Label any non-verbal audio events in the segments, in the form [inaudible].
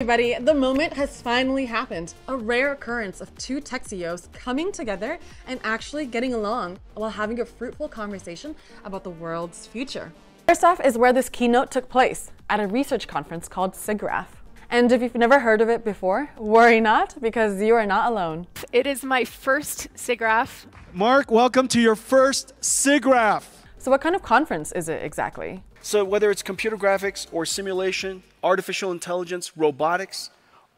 Everybody, the moment has finally happened. A rare occurrence of two tech CEOs coming together and actually getting along while having a fruitful conversation about the world's future. First off is where this keynote took place at a research conference called SIGGRAPH. And if you've never heard of it before, worry not because you are not alone. It is my first SIGGRAPH. Mark, welcome to your first SIGGRAPH. So, what kind of conference is it exactly? So, whether it's computer graphics or simulation, artificial intelligence, robotics,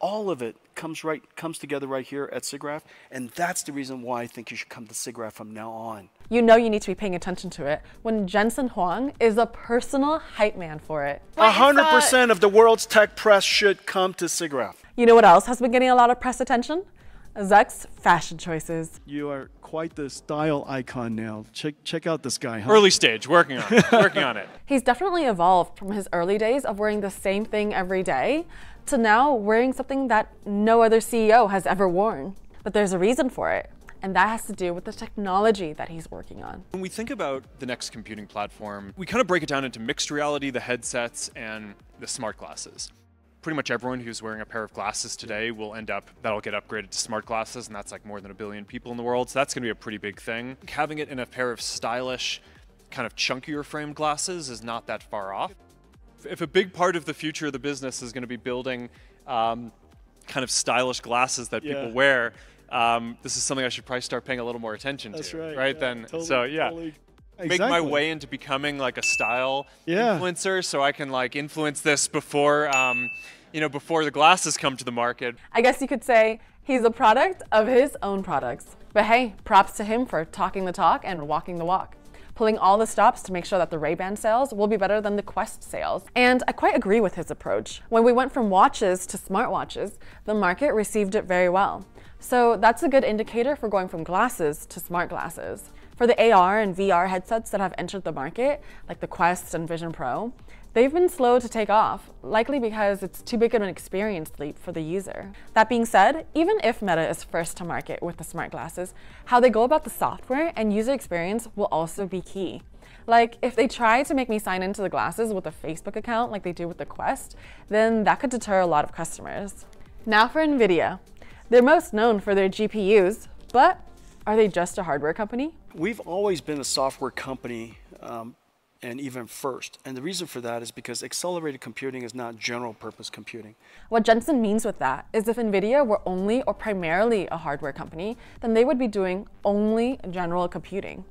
all of it comes right comes together right here at SIGGRAPH, and that's the reason why I think you should come to SIGGRAPH from now on. You know you need to be paying attention to it when Jensen Huang is a personal hype man for it. A hundred percent of the world's tech press should come to SIGGRAPH. You know what else has been getting a lot of press attention? Zuck's fashion choices. You are quite the style icon now. Check check out this guy. Huh? Early stage, working on it, [laughs] working on it. He's definitely evolved from his early days of wearing the same thing every day to now wearing something that no other CEO has ever worn. But there's a reason for it. And that has to do with the technology that he's working on. When we think about the next computing platform, we kind of break it down into mixed reality, the headsets, and the smart glasses pretty much everyone who's wearing a pair of glasses today will end up that'll get upgraded to smart glasses and that's like more than a billion people in the world. So that's going to be a pretty big thing. Having it in a pair of stylish kind of chunkier framed glasses is not that far off. If a big part of the future of the business is going to be building um, kind of stylish glasses that Yeah. people wear um, this is something I should probably start paying a little more attention That's to right. right yeah, then? Totally- so yeah. totally. Make my way into becoming like a style Yeah. influencer so I can like influence this before um, you know before the glasses come to the market. I guess you could say he's a product of his own products. But hey, props to him for talking the talk and walking the walk. Pulling all the stops to make sure that the Ray-Ban sales will be better than the Quest sales. And I quite agree with his approach. When we went from watches to smartwatches, the market received it very well. So that's a good indicator for going from glasses to smart glasses. For the AR and VR headsets that have entered the market, like the Quest and Vision Pro, They've been slow to take off, likely because it's too big of an experience leap for the user. That being said, even if Meta is first to market with the smart glasses, how they go about the software and user experience will also be key. Like, if they try to make me sign into the glasses with a Facebook account like they do with the Quest, then that could deter a lot of customers. Now for NVIDIA. They're most known for their GPUs, but are they just a hardware company? We've always been a software company, um, and even first. And the reason for that is because accelerated computing is not general purpose computing. What Jensen means with that is if NVIDIA were only or primarily a hardware company, then they would be doing only general computing.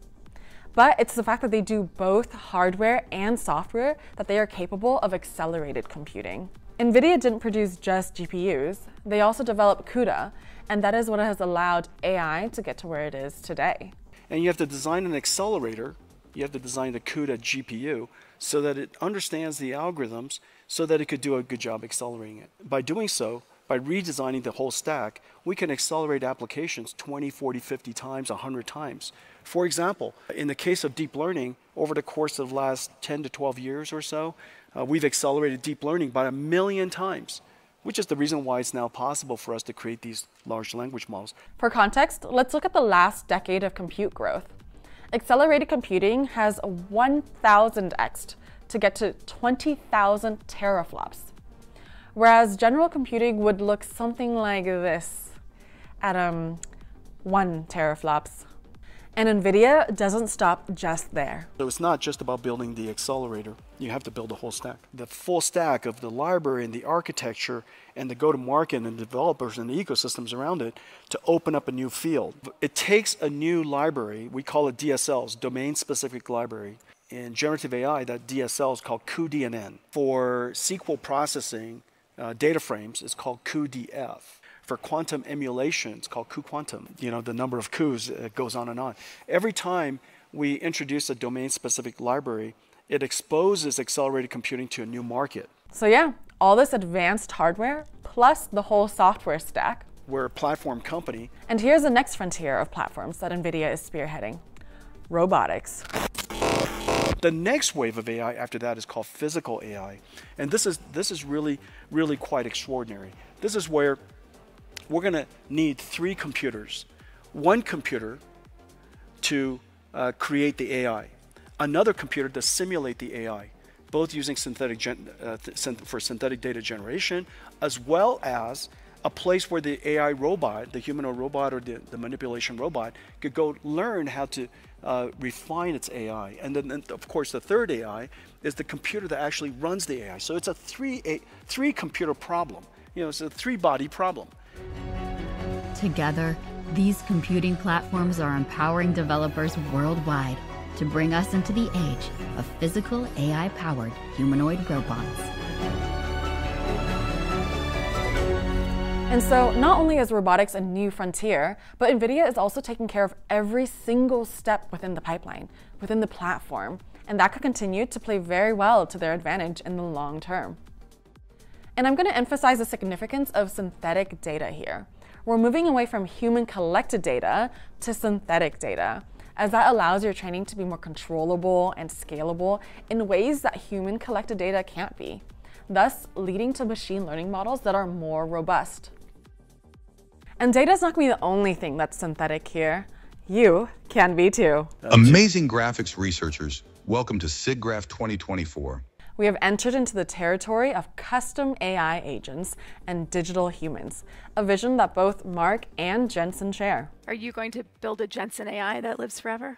But it's the fact that they do both hardware and software that they are capable of accelerated computing. NVIDIA didn't produce just GPUs, they also developed CUDA, and that is what has allowed AI to get to where it is today. And you have to design an accelerator, you have to design the CUDA GPU so that it understands the algorithms so that it could do a good job accelerating it. By doing so, by redesigning the whole stack, we can accelerate applications 20, 40, 50 times, 100 times. For example, in the case of deep learning, over the course of the last 10 to 12 years or so, uh, we've accelerated deep learning by a million times, which is the reason why it's now possible for us to create these large language models. For context, let's look at the last decade of compute growth. Accelerated computing has 1,000x to get to 20,000 teraflops, whereas general computing would look something like this at um, 1 teraflops. And NVIDIA doesn't stop just there. So it's not just about building the accelerator. You have to build the whole stack. The full stack of the library and the architecture and the go-to-market and developers and the ecosystems around it to open up a new field. It takes a new library, we call it DSLs, domain-specific library. In generative AI, that DSL is called cuDNN. For SQL processing, uh, data frames is called cuDF. For quantum emulation, it's called cuQuantum. You know, the number of cu's uh, goes on and on. Every time we introduce a domain-specific library, it exposes accelerated computing to a new market. So, yeah, all this advanced hardware plus the whole software stack. We're a platform company. And here's the next frontier of platforms that NVIDIA is spearheading robotics. The next wave of AI after that is called physical AI. And this is, this is really, really quite extraordinary. This is where we're going to need three computers. One computer to uh, create the AI, another computer to simulate the AI, both using synthetic uh, th- for synthetic data generation, as well as a place where the AI robot, the humanoid robot or the, the manipulation robot, could go learn how to uh, refine its AI. And then, of course, the third AI is the computer that actually runs the AI. So it's a three, a, three computer problem. You know, it's a three body problem. Together, these computing platforms are empowering developers worldwide to bring us into the age of physical AI powered humanoid robots. And so, not only is robotics a new frontier, but NVIDIA is also taking care of every single step within the pipeline, within the platform, and that could continue to play very well to their advantage in the long term. And I'm going to emphasize the significance of synthetic data here. We're moving away from human collected data to synthetic data, as that allows your training to be more controllable and scalable in ways that human collected data can't be, thus leading to machine learning models that are more robust. And data is not going to be the only thing that's synthetic here. You can be too. Amazing graphics researchers, welcome to SIGGRAPH 2024. We have entered into the territory of custom AI agents and digital humans, a vision that both Mark and Jensen share. Are you going to build a Jensen AI that lives forever?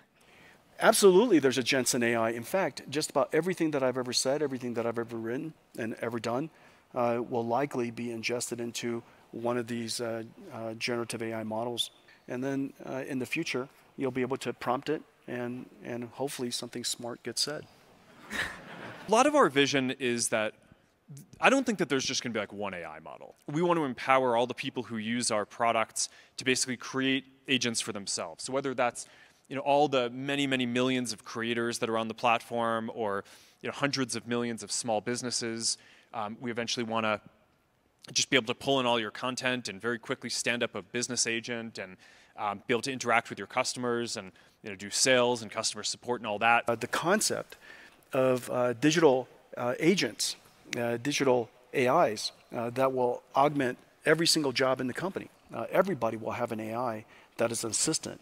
Absolutely, there's a Jensen AI. In fact, just about everything that I've ever said, everything that I've ever written and ever done, uh, will likely be ingested into one of these uh, uh, generative AI models. And then uh, in the future, you'll be able to prompt it and, and hopefully something smart gets said. [laughs] A lot of our vision is that I don't think that there's just going to be like one AI model. We want to empower all the people who use our products to basically create agents for themselves. So whether that's you know all the many many millions of creators that are on the platform, or you know hundreds of millions of small businesses, um, we eventually want to just be able to pull in all your content and very quickly stand up a business agent and um, be able to interact with your customers and you know, do sales and customer support and all that. Uh, the concept of uh, digital uh, agents, uh, digital AIs uh, that will augment every single job in the company. Uh, everybody will have an AI that is an assistant.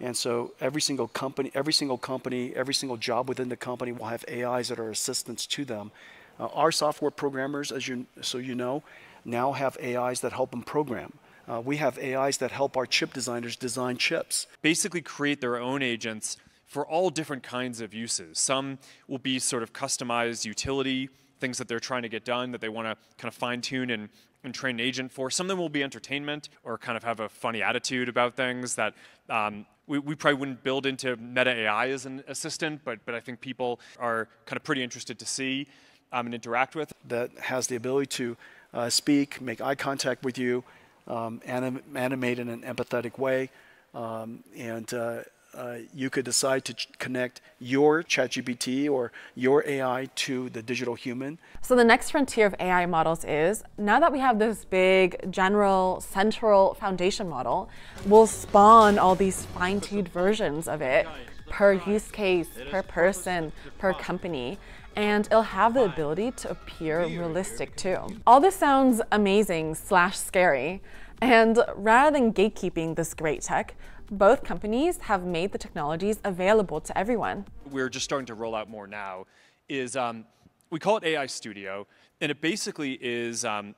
And so every single company, every single company, every single job within the company will have AIs that are assistants to them. our software programmers, as you so you know, now have AIs that help them program. Uh, we have AIs that help our chip designers design chips. Basically, create their own agents for all different kinds of uses. Some will be sort of customized utility, things that they're trying to get done that they want to kind of fine tune and, and train an agent for. Some of them will be entertainment or kind of have a funny attitude about things that um, we, we, probably wouldn't build into Meta AI as an assistant, but, but I think people are kind of pretty interested to see um, and interact with. That has the ability to uh, speak, make eye contact with you, um, anim animate in an empathetic way, um, and uh, uh, you could decide to connect your ChatGPT or your AI to the digital human. So the next frontier of AI models is now that we have this big general central foundation model, we'll spawn all these fine-tuned versions of it per use case, per person, per company and it'll have the ability to appear realistic too. All this sounds amazing slash scary, and rather than gatekeeping this great tech, both companies have made the technologies available to everyone. We're just starting to roll out more now. Is um, we call it AI Studio, and it basically is um,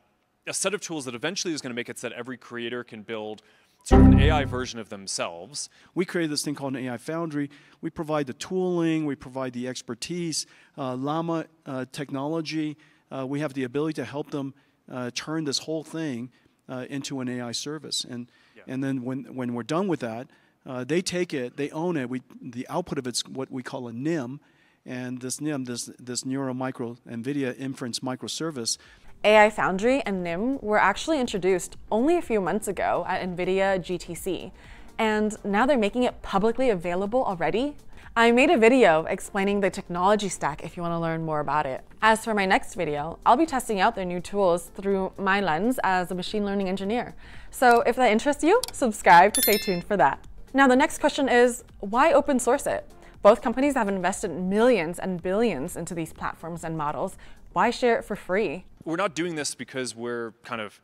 a set of tools that eventually is going to make it so that every creator can build sort of an AI version of themselves. We created this thing called an AI Foundry. We provide the tooling, we provide the expertise, uh, Llama uh, technology. Uh, we have the ability to help them uh, turn this whole thing uh, into an AI service. And, yeah. And then when, when we're done with that, uh, they take it, they own it. We, the output of it's what we call a NIM. And this NIM, this, this Neuro Micro NVIDIA Inference Microservice, AI Foundry and NIM were actually introduced only a few months ago at NVIDIA GTC, and now they're making it publicly available already. I made a video explaining the technology stack if you want to learn more about it. As for my next video, I'll be testing out their new tools through my lens as a machine learning engineer. So if that interests you, subscribe to stay tuned for that. Now the next question is, why open source it? Both companies have invested millions and billions into these platforms and models. Why share it for free? we're not doing this because we're kind of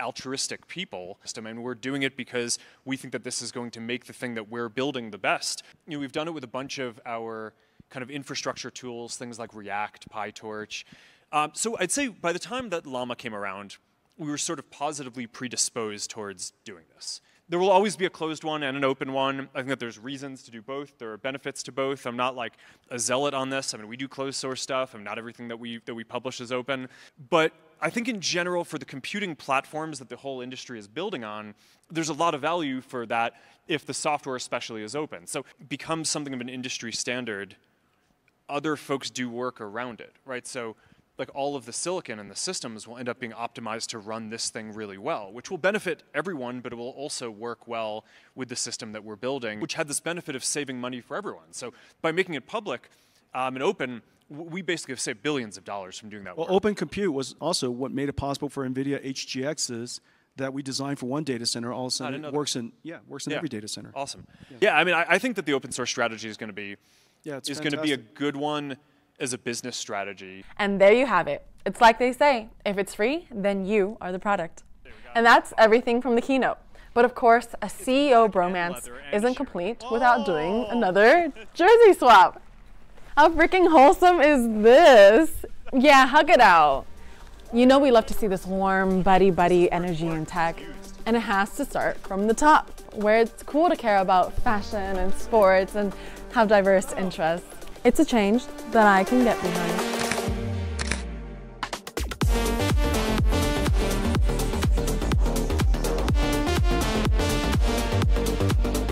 altruistic people. I mean, we're doing it because we think that this is going to make the thing that we're building the best. You know, we've done it with a bunch of our kind of infrastructure tools, things like React, PyTorch. Um, so I'd say by the time that Llama came around, we were sort of positively predisposed towards doing this. There will always be a closed one and an open one. I think that there's reasons to do both. There are benefits to both. I'm not like a zealot on this. I mean, we do closed source stuff. I mean, not everything that we that we publish is open. But I think in general, for the computing platforms that the whole industry is building on, there's a lot of value for that if the software especially is open. So it becomes something of an industry standard. Other folks do work around it, right? So like all of the silicon and the systems will end up being optimized to run this thing really well, which will benefit everyone, but it will also work well with the system that we're building, which had this benefit of saving money for everyone. So by making it public um, and open, we basically have saved billions of dollars from doing that well, work. Open Compute was also what made it possible for NVIDIA HGXs that we designed for one data center all of a sudden it works in yeah works in yeah. every data center. Awesome. Yeah, yeah I mean, I, I, think that the open source strategy is going to be yeah, is going to be a good one as a business strategy. And there you have it. It's like they say if it's free, then you are the product. And that's everything from the keynote. But of course, a CEO bromance isn't complete without doing another oh! jersey swap. How freaking wholesome is this? Yeah, hug it out. You know we love to see this warm, buddy buddy energy in tech. And it has to start from the top, where it's cool to care about fashion and sports and have diverse interests. It's a change that I can get behind.